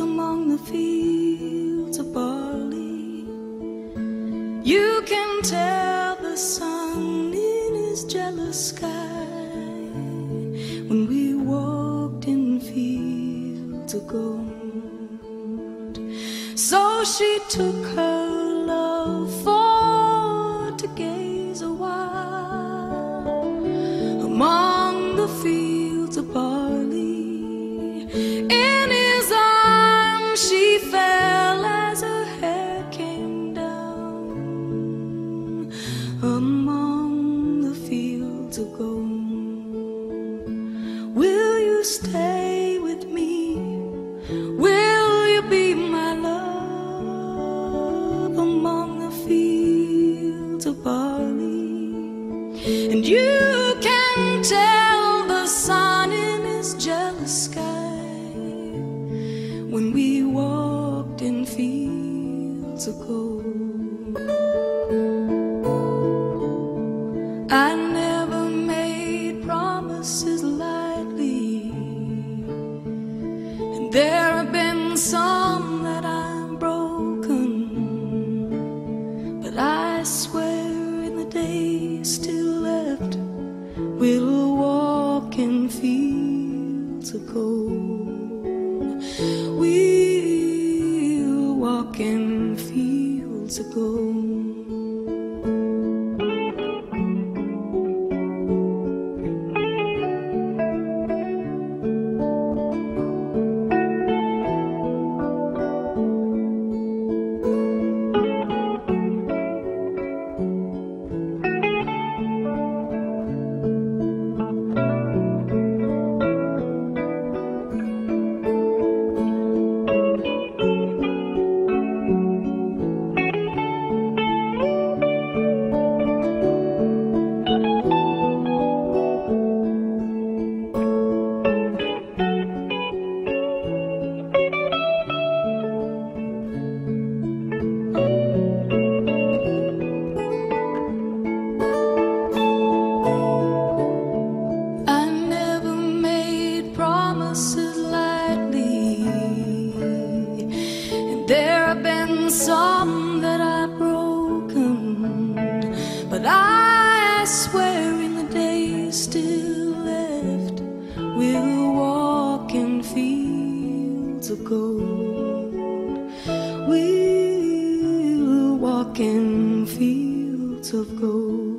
among the fields of barley. You can tell the sun in his jealous sky when we walked in fields of gold. So she took her stay with me? Will you be my love among the fields of barley? And you there have been some that I've broken. But I swear in the days still left, we'll walk in fields of gold. We'll walk in fields of gold. Lightly, and there have been some that I've broken. But I swear in the days still left, we'll walk in fields of gold. We'll walk in fields of gold.